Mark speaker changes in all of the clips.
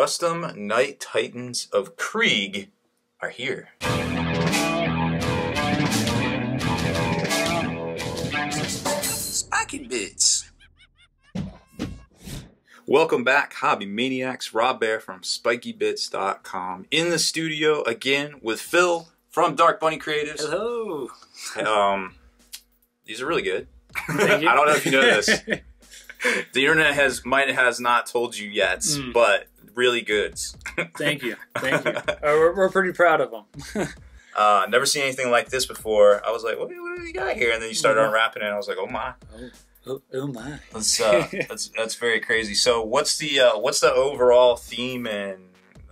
Speaker 1: custom Knight Titans of Krieg are here.
Speaker 2: Spikey Bits.
Speaker 1: Welcome back, Hobby Maniacs. Rob Baer from SpikeyBits.com in the studio again with Phil from Dark Bunny Creatives.
Speaker 2: Hello.
Speaker 1: Um, these are really good.
Speaker 2: Thank you.
Speaker 1: I don't know if you know this. the internet has might has not told you yet,
Speaker 2: Mm.
Speaker 1: but really good.
Speaker 2: Thank you. Thank you. Uh, we're, we're pretty proud of them.
Speaker 1: Uh, never seen anything like this before. I was like, what, what do you got here? And then you started
Speaker 2: Mhm.
Speaker 1: unwrapping it, and I was like, oh my,
Speaker 2: oh, oh my.
Speaker 1: that's uh, that's that's very crazy. So, what's the uh, what's the overall theme and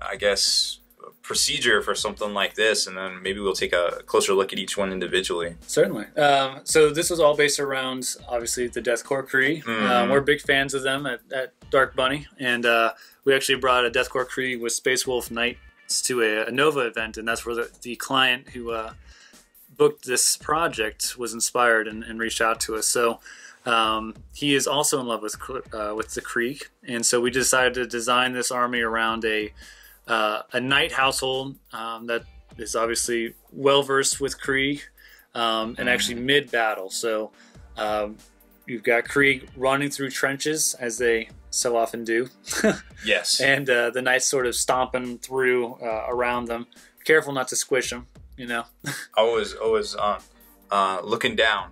Speaker 1: I guess procedure for something like this? And then maybe we'll take a closer look at each one individually.
Speaker 2: Certainly. Um, so this was all based around obviously the Death Korps Krieg. Um,
Speaker 1: Mhm.
Speaker 2: we're big fans of them at, at Dark Bunny, and uh, we actually brought a Death Korps Krieg with Space Wolf Knights to a, a Nova event, and that's where the, the client who uh, booked this project was inspired and, and reached out to us. So. Um, he is also in love with uh, with the Krieg, and so we decided to design this army around a uh, a knight household um, that is obviously well versed with Krieg um, and actually mid battle. So um, you've got Krieg running through trenches as they so often do,
Speaker 1: Yes.
Speaker 2: and uh, the knights sort of stomping through uh, around them. Careful not to squish them, you know.
Speaker 1: always always uh, uh, looking down.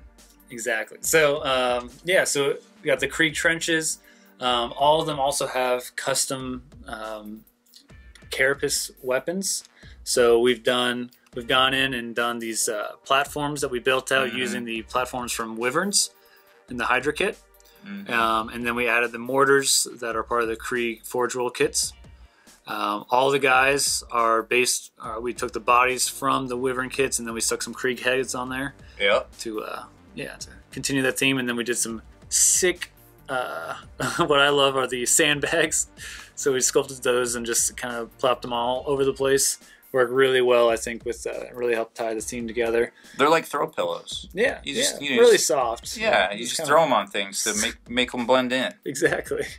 Speaker 2: Exactly. So um, yeah, so we got the Krieg trenches. Um, all of them also have custom um, carapace weapons. So we've done we've gone in and done these uh, platforms that we built out
Speaker 1: Mhm.
Speaker 2: using the platforms from Wyverns in the Hydra kit,
Speaker 1: Mhm.
Speaker 2: um, and then we added the mortars that are part of the Krieg Forge World kits. Um, all the guys are based. Uh, we took the bodies from the Wyvern kits, and then we stuck some Krieg heads on there
Speaker 1: Yep.
Speaker 2: to uh yeah to continue that theme and then we did some sick uh what i love are the sandbags. So we sculpted those and just kind of plopped them all over the place. Work really well i think with uh really helped tie the theme together.
Speaker 1: They're like throw pillows.
Speaker 2: yeah
Speaker 1: You just-
Speaker 2: yeah,
Speaker 1: you know,
Speaker 2: really
Speaker 1: just-
Speaker 2: soft.
Speaker 1: Yeah, you just
Speaker 2: kinda-
Speaker 1: throw them on things to make make them blend in.
Speaker 2: exactly.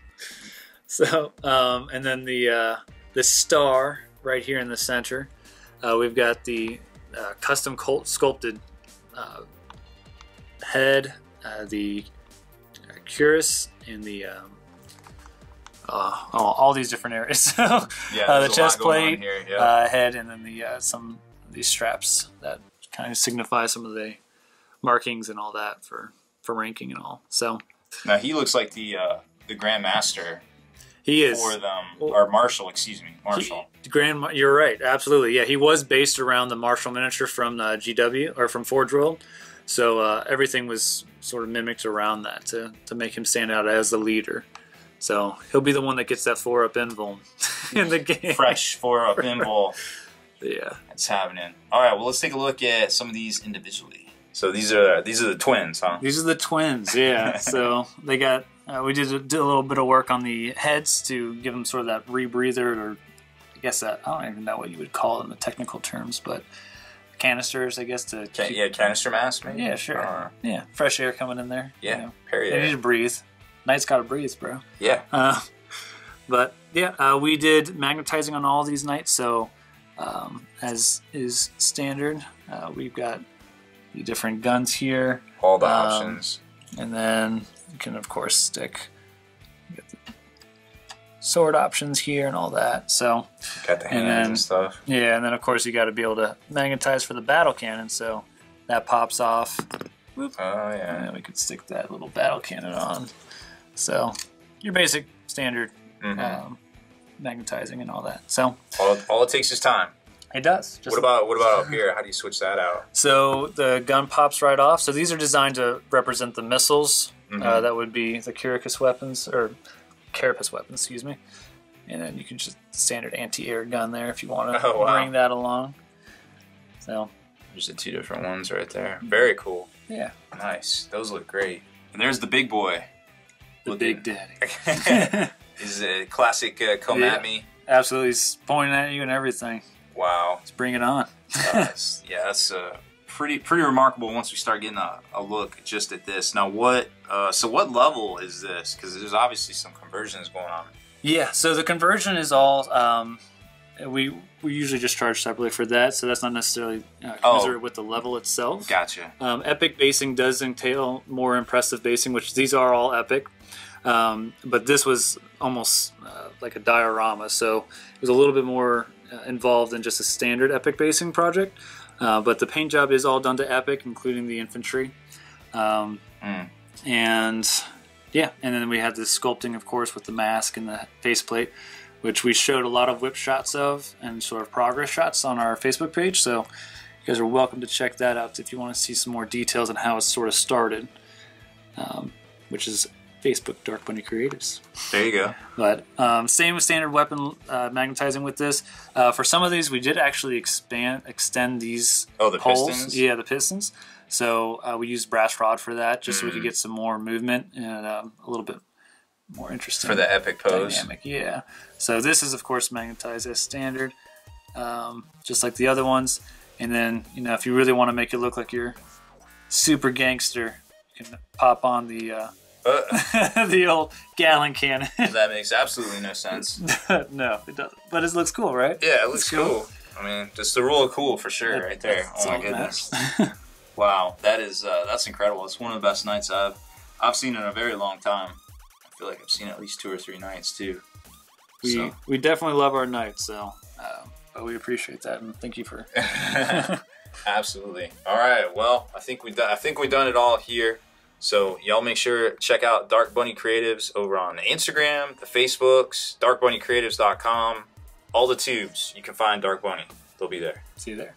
Speaker 2: So um and then the uh the star right here in the center uh, we've got the uh, custom cult sculpted uh, head uh, the cuirass and the um, uh, oh, all these different areas so
Speaker 1: Yeah,
Speaker 2: uh, the chest plate.
Speaker 1: Yeah.
Speaker 2: uh, head and then the uh, some of these straps that kind of signify some of the markings and all that for for ranking and all so
Speaker 1: now he looks like the uh, the Grand Master
Speaker 2: he is
Speaker 1: for them, or Marshall. Excuse me, Marshall.
Speaker 2: He- Grand, you're right, absolutely. Yeah, he was based around the Marshall miniature from uh, GW or from Forge World, so uh, everything was sort of mimicked around that to, to make him stand out as the leader. So he'll be the one that gets that four up invuln in the game.
Speaker 1: Fresh for a pinball.
Speaker 2: Yeah.
Speaker 1: That's happening. All right, well, let's take a look at some of these individually. So these are these are the twins, huh?
Speaker 2: These are the twins, yeah. so they got uh, we did a, did a little bit of work on the heads to give them sort of that rebreather, or I guess that I don't even know what you would call it in the technical terms, but canisters, I guess to
Speaker 1: Ca-
Speaker 2: keep-
Speaker 1: yeah, canister mask, maybe.
Speaker 2: Yeah, sure.
Speaker 1: Or-
Speaker 2: yeah, fresh air coming in there.
Speaker 1: yeah,
Speaker 2: you know.
Speaker 1: Perry.
Speaker 2: they need to breathe. Knight's got to breathe, bro.
Speaker 1: Yeah.
Speaker 2: Uh, but yeah, uh, we did magnetizing on all these knights, so um, as is standard, uh, we've got the different guns here.
Speaker 1: All the
Speaker 2: Um,
Speaker 1: options.
Speaker 2: And then you can, of course, stick you got the sword options here and all that. So,
Speaker 1: Got the
Speaker 2: and then-
Speaker 1: and stuff.
Speaker 2: yeah, and then, of course, you got to be able to magnetize for the battle cannon. So that pops off.
Speaker 1: Oh yeah.
Speaker 2: then we could stick that little battle cannon on. So, your basic standard
Speaker 1: Mhm.
Speaker 2: um, magnetizing and all that. So,
Speaker 1: all, all it takes is time.
Speaker 2: it does.
Speaker 1: What about what about up here? How do you switch that out?
Speaker 2: So the gun pops right off. So these are designed to represent the missiles. Uh,
Speaker 1: Mhm.
Speaker 2: that would be the Curicus weapons or Carapace weapons, excuse me. And then you can just standard anti-air gun there if you want to
Speaker 1: Oh, wow.
Speaker 2: bring that along. So
Speaker 1: There's the two different ones right there. Very cool.
Speaker 2: yeah,
Speaker 1: Nice. Those look great. And there's the big boy.
Speaker 2: the
Speaker 1: Looking-
Speaker 2: big daddy.
Speaker 1: This is a classic uh, come
Speaker 2: Yeah.
Speaker 1: at me.
Speaker 2: Absolutely, he's pointing at you and everything.
Speaker 1: Wow.
Speaker 2: Let's bring it on.
Speaker 1: Uh, yeah, that's uh, pretty pretty remarkable once we start getting a, a look just at this. Now, what? Uh, so, what level is this? Because there's obviously some conversions going on.
Speaker 2: Yeah, so the conversion is all um, we we usually just charge separately for that, so that's not necessarily uh,
Speaker 1: Oh.
Speaker 2: with the level itself.
Speaker 1: Gotcha.
Speaker 2: Um, epic basing does entail more impressive basing, which these are all epic. Um, but this was almost uh, like a diorama, so it was a little bit more uh, involved than just a standard epic basing project. Uh, but the paint job is all done to epic, including the infantry. Um,
Speaker 1: Mm.
Speaker 2: And yeah, and then we had the sculpting, of course, with the mask and the faceplate, which we showed a lot of WIP shots of and sort of progress shots on our Facebook page. So you guys are welcome to check that out if you want to see some more details on how it sort of started, um, which is Facebook Dark Bunny Creatives.
Speaker 1: There you go.
Speaker 2: But um, same with standard weapon uh, magnetizing with this. Uh, for some of these, we did actually expand extend these
Speaker 1: Oh, the
Speaker 2: poles.
Speaker 1: pistons?
Speaker 2: Yeah, the pistons. So uh, we used brass rod for that, just so we
Speaker 1: Mm.
Speaker 2: could get some more movement and um, a little bit more interesting
Speaker 1: For the epic pose.
Speaker 2: dynamic. Yeah. So this is of course magnetized as standard, um, just like the other ones. And then you know if you really want to make it look like you're super gangster, you can pop on the uh, the old gallon cannon.
Speaker 1: that makes absolutely no sense.
Speaker 2: no, it doesn't. But it looks cool, right?
Speaker 1: Yeah, it looks
Speaker 2: cool.
Speaker 1: cool. I mean, just the rule of cool for sure, right there. Oh my goodness. Wow, that is uh, that's incredible. It's one of the best knights I've I've seen in a very long time. I feel like I've seen at least two or three knights too.
Speaker 2: we
Speaker 1: So.
Speaker 2: we definitely love our knights, so um, but we appreciate that and thank you for.
Speaker 1: Absolutely. All right. Well, I think we I think we done it all here. So y'all make sure to check out Dark Bunny Creatives over on Instagram, the Facebooks, darkbunnycreatives.com, all the tubes. You can find Dark Bunny. They'll be there.
Speaker 2: See you there.